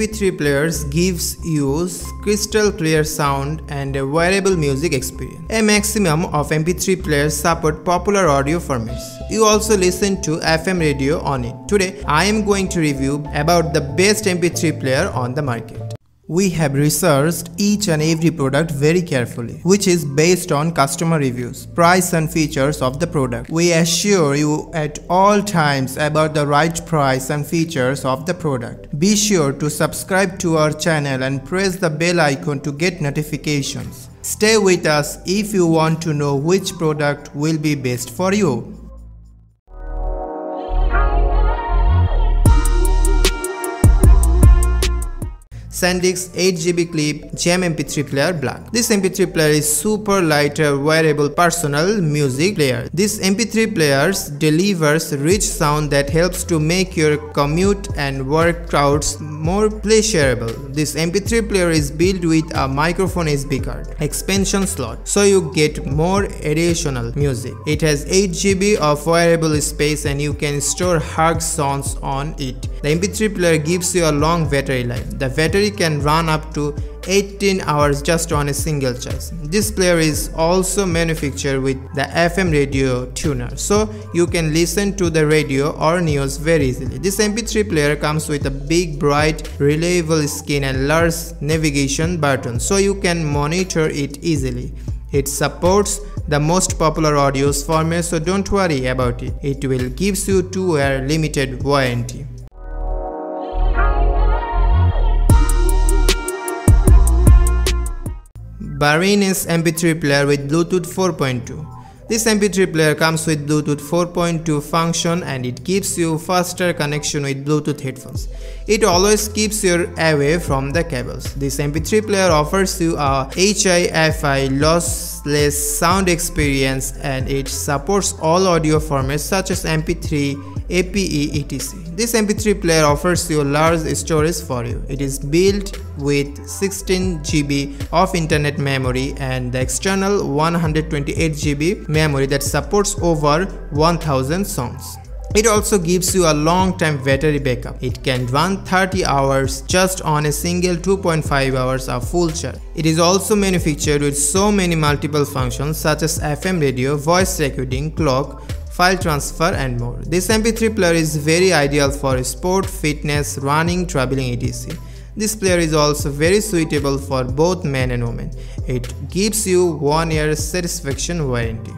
MP3 players gives you crystal clear sound and a wearable music experience. A maximum of MP3 players support popular audio formats. You also listen to FM radio on it. Today, I am going to review about the best MP3 player on the market. We have researched each and every product very carefully, which is based on customer reviews, price and features of the product. We assure you at all times about the right price and features of the product. Be sure to subscribe to our channel and press the bell icon to get notifications. Stay with us if you want to know which product will be best for you. SanDisk 8GB clip Jam MP3 player black. This MP3 player is super lighter wearable personal music player. This MP3 player delivers rich sound that helps to make your commute and work crowds more pleasurable. This MP3 player is built with a microphone SD card expansion slot so you get more additional music. It has 8GB of wearable space and you can store hug songs on it. The MP3 player gives you a long battery life. The battery can run up to 18 hours just on a single charge. This player is also manufactured with the FM radio tuner so you can listen to the radio or news very easily. This MP3 player comes with a big bright reliable screen and large navigation button so you can monitor it easily. It supports the most popular audio format so don't worry about it. It will gives you 2 year limited warranty. Berennis MP3 player with Bluetooth 4.2. This MP3 player comes with Bluetooth 4.2 function and it gives you faster connection with Bluetooth headphones. It always keeps you away from the cables. This MP3 player offers you a HI-FI lossless sound experience and it supports all audio formats such as MP3, APE etc. This MP3 player offers you large storage for you. It is built with 16 GB of internet memory and the external 128 GB memory that supports over 1000 songs. It also gives you a long time battery backup. It can run 30 hours just on a single 2.5 hours of full charge. It is also manufactured with so many multiple functions such as FM radio, voice recording, clock, file transfer and more. This MP3 player is very ideal for sport, fitness, running, traveling etc. This player is also very suitable for both men and women. It gives you 1 year satisfaction warranty.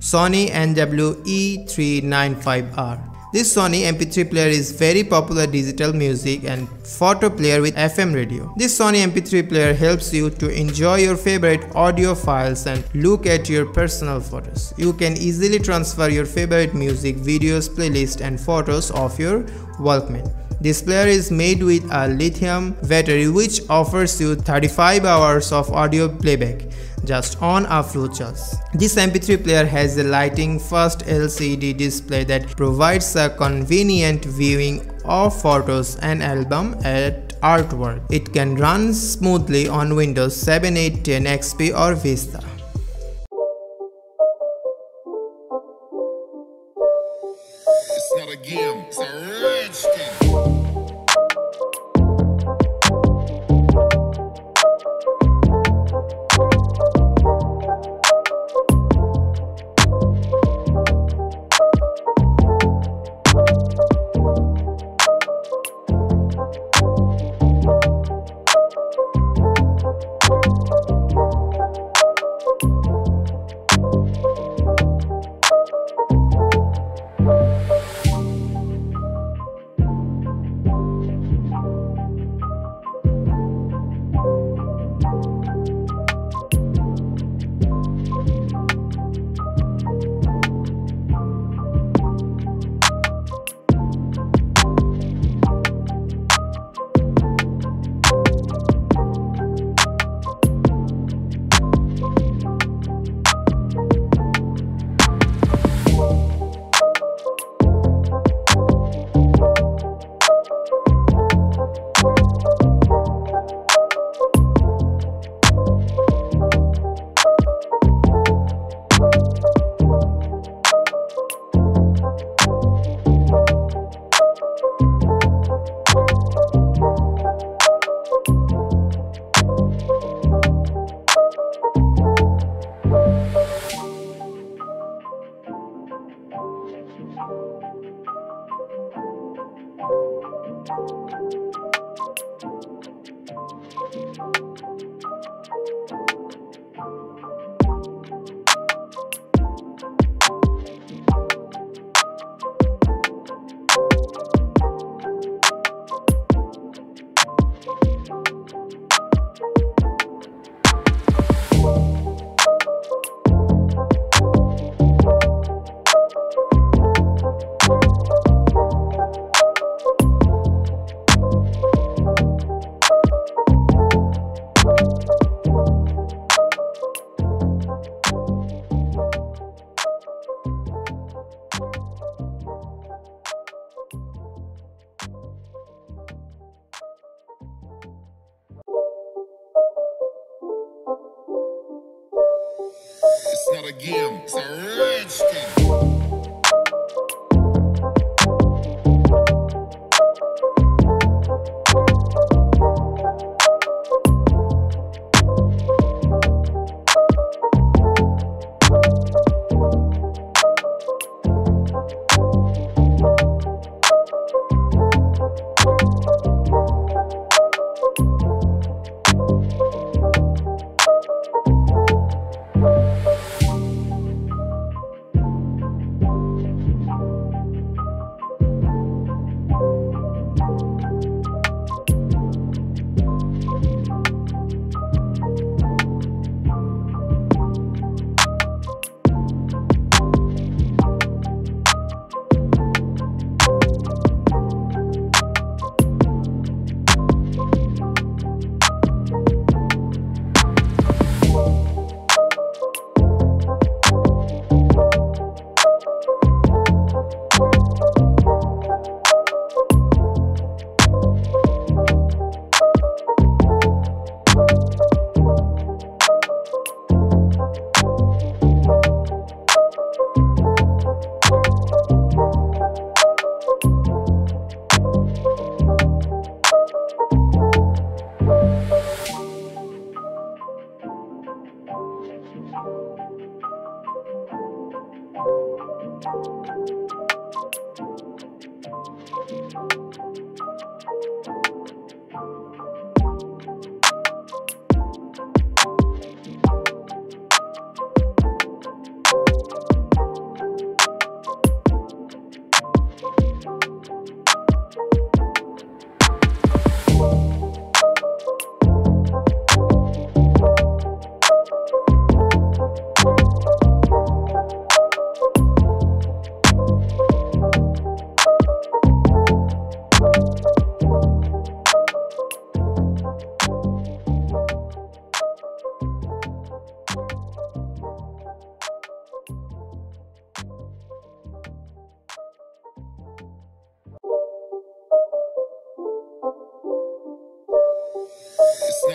Sony NW-E395R this Sony MP3 player is very popular digital music and photo player with FM radio. This Sony MP3 player helps you to enjoy your favorite audio files and look at your personal photos. You can easily transfer your favorite music, videos, playlist and photos of your Walkman. This player is made with a lithium battery which offers you 35 hours of audio playback just on a charge. This MP3 player has a lighting first LCD display that provides a convenient viewing of photos and album at artwork. It can run smoothly on Windows 7, 8, 10 XP or Vista. It's not a